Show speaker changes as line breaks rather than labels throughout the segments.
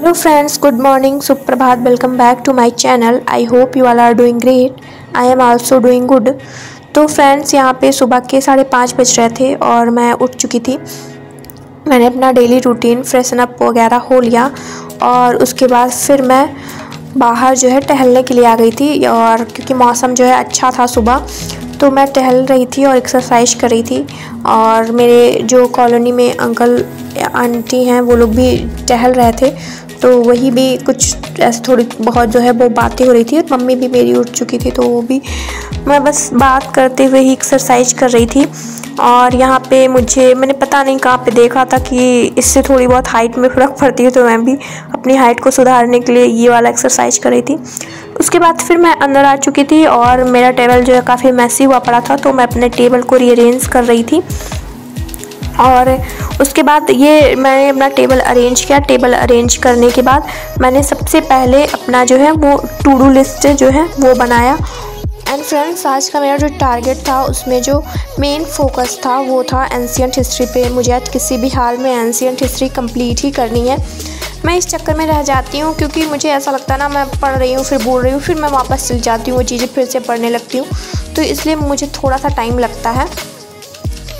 Hello friends good morning सुप्रभात welcome back to my channel I hope you all are doing great I am also doing good तो friends यहाँ पे सुबह के साढ़े पाँच बज रहे थे और मैं उठ चुकी थी। मैंने अपना डेली रूटीन फ्रेशन अप वगैरह हो लिया और उसके बाद फिर मैं बाहर जो है टहलने के लिए आ गई थी और क्योंकि मौसम जो है अच्छा था सुबह तो मैं टहल रही थी और एक्सरसाइज कर रही थी। और मेरे जो कॉलोनी में अंकल आंटी हैं, वो लोग भी टहल रहे थे। तो वही भी कुछ ऐसे थोड़ी बहुत जो है वो बातें हो रही थी और मम्मी भी मेरी उठ चुकी थी तो वो भी मैं बस बात करते हुए ही एक्सरसाइज कर रही थी। और यहाँ पे मुझे, मैंने पता नहीं कहाँ पे देखा था कि इससे थोड़ी बहुत हाइट में फ़र्क पड़ती है तो मैं भी अपनी हाइट को सुधारने के लिए ये वाला एक्सरसाइज कर रही थी। उसके बाद फिर मैं अंदर आ चुकी थी और मेरा टेबल जो है काफ़ी मैसी हुआ पड़ा था तो मैं अपने टेबल को रीअरेंज कर रही थी। और उसके बाद ये मैंने अपना टेबल अरेंज किया। टेबल अरेंज करने के बाद मैंने सबसे पहले अपना जो है वो टू डू लिस्ट जो है वो बनाया। एंड फ्रेंड्स आज का मेरा जो टारगेट था, उसमें जो मेन फोकस था वो था एंशियंट हिस्ट्री पे। मुझे आज किसी भी हाल में एंशियंट हिस्ट्री कंप्लीट ही करनी है। मैं इस चक्कर में रह जाती हूँ क्योंकि मुझे ऐसा लगता है ना, मैं पढ़ रही हूँ, फिर बोल रही हूँ, फिर मैं वापस चल जाती हूँ, वो चीज़ें फिर से पढ़ने लगती हूँ। तो इसलिए मुझे थोड़ा सा टाइम लगता है।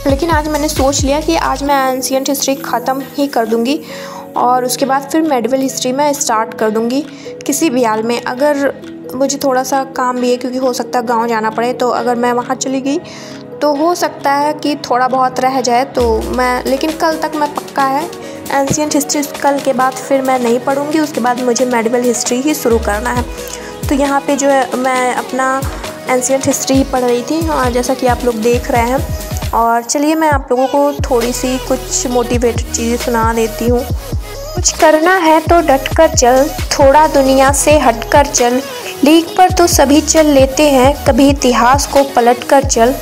लेकिन आज मैंने सोच लिया कि आज मैं एंशियंट हिस्ट्री ख़त्म ही कर दूँगी और उसके बाद फिर मेडिवल हिस्ट्री में स्टार्ट कर दूँगी किसी भी हाल में। अगर मुझे थोड़ा सा काम भी है क्योंकि हो सकता है गाँव जाना पड़े तो अगर मैं वहाँ चली गई तो हो सकता है कि थोड़ा बहुत रह जाए तो मैं, लेकिन कल तक मैं पक्का है एंशियंट हिस्ट्री कल के बाद फिर मैं नहीं पढ़ूँगी, उसके बाद मुझे मेडिवल हिस्ट्री ही शुरू करना है। तो यहाँ पे जो है, मैं अपना एंशियंट हिस्ट्री ही पढ़ रही थी, और जैसा कि आप लोग देख रहे हैं और चलिए मैं आप लोगों को थोड़ी सी कुछ मोटिवेटेड चीज़ें सुना देती हूँ। कुछ करना है तो डट कर चल, थोड़ा दुनिया से हट कर चल। लीक पर तो सभी चल लेते हैं, कभी इतिहास को पलट कर चल।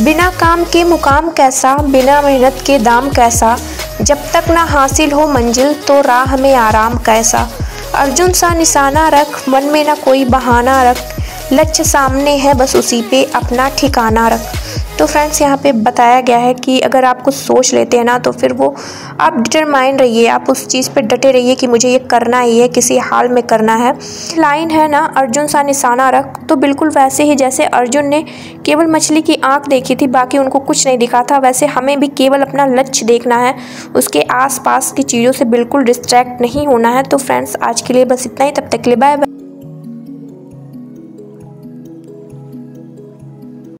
बिना काम के मुकाम कैसा, बिना मेहनत के दाम कैसा? जब तक ना हासिल हो मंजिल तो राह में आराम कैसा? अर्जुन सा निशाना रख, मन में ना कोई बहाना रख। लक्ष्य सामने है, बस उसी पे अपना ठिकाना रख। तो फ्रेंड्स यहाँ पे बताया गया है कि अगर आप कुछ सोच लेते हैं ना तो फिर वो आप डिटरमाइन रहिए, आप उस चीज़ पे डटे रहिए कि मुझे ये करना ही है, किसी हाल में करना है। लाइन है ना, अर्जुन सा निशाना रख तो बिल्कुल वैसे ही जैसे अर्जुन ने केवल मछली की आँख देखी थी, बाकी उनको कुछ नहीं दिखा था, वैसे हमें भी केवल अपना लक्ष्य देखना है, उसके आस की चीज़ों से बिल्कुल डिस्ट्रैक्ट नहीं होना है। तो फ्रेंड्स आज के लिए बस इतना ही, तब तक के लिए बाय बाय